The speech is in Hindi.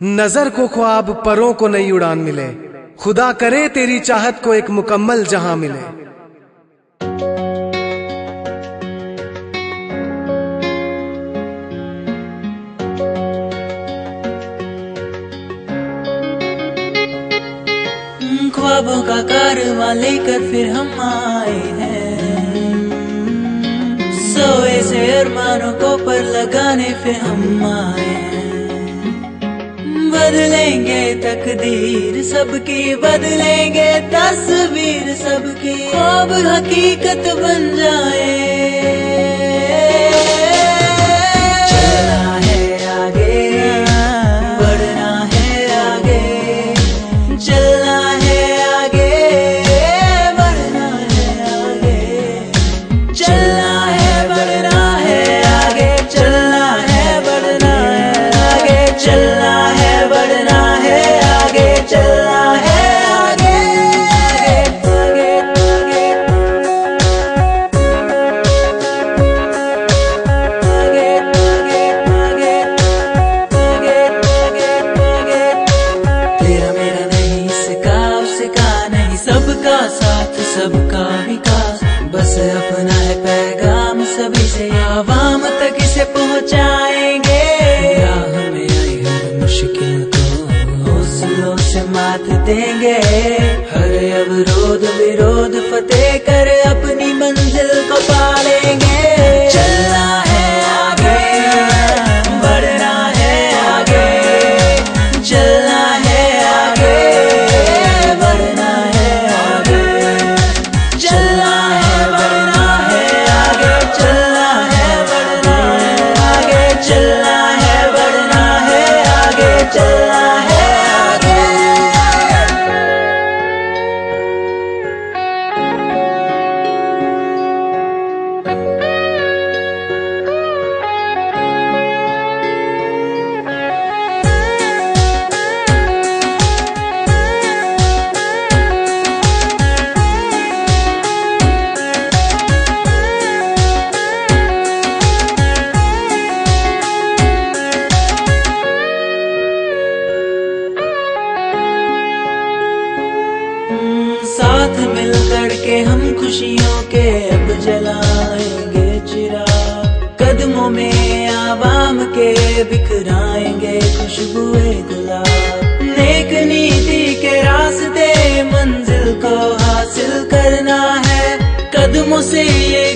नज़र को ख्वाब परों को नई उड़ान मिले। खुदा करे तेरी चाहत को एक मुकम्मल जहाँ मिले। ख्वाबों का कारवा लेकर फिर हम आए हैं। सोए से अरमानों को पर लगाने फिर हम आए हैं। बदलेंगे तकदीर सबकी बदलेंगे तस्वीर सबकी। ख्वाब हकीकत बन जाए। सबका विकास, बस अपना है पैगाम, सभी से आवाम तक इसे पहुँचाएँगे। हमें आई हर मुश्किल को, हौसलों से मात देंगे। हर अवरोध खुशियों के अब जलाएँगे चिराग। कदमों में आवाम के बिखराएँगे खुशबुए गुलाब। नेक नीति के रास्ते मंजिल को हासिल करना है। कदमों से ये